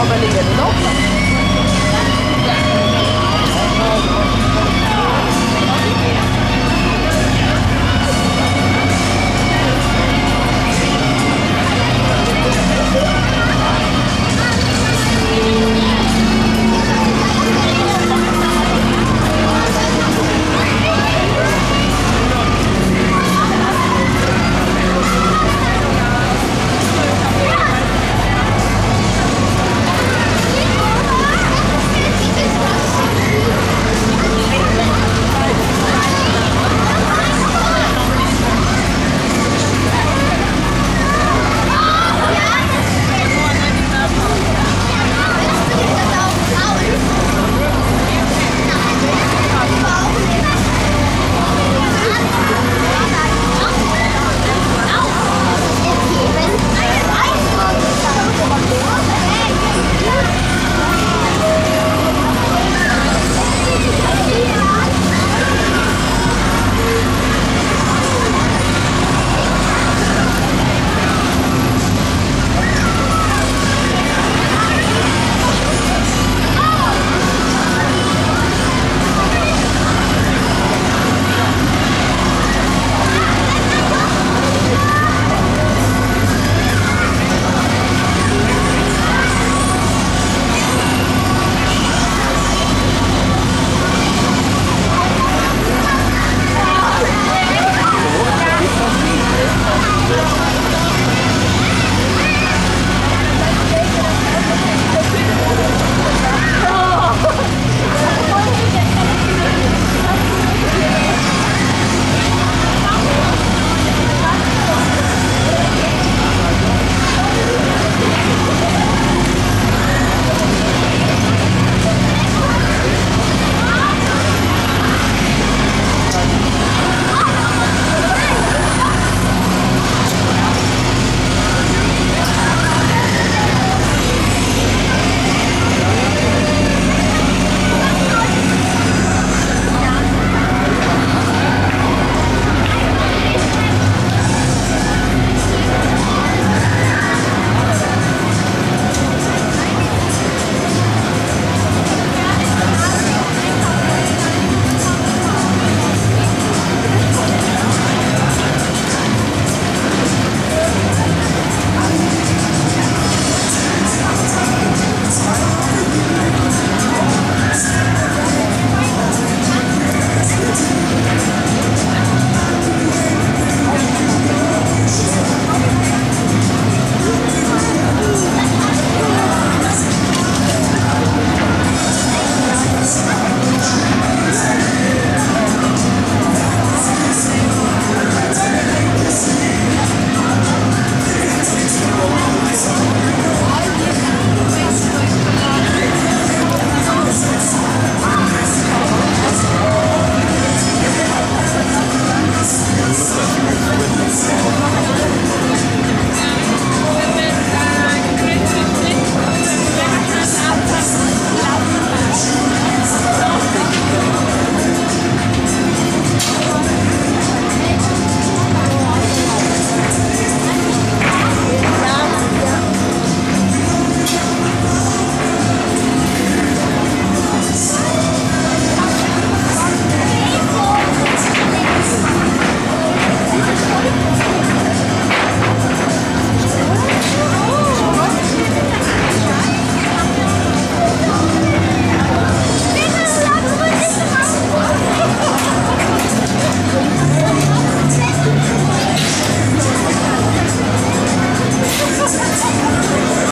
Nova Liga Europa.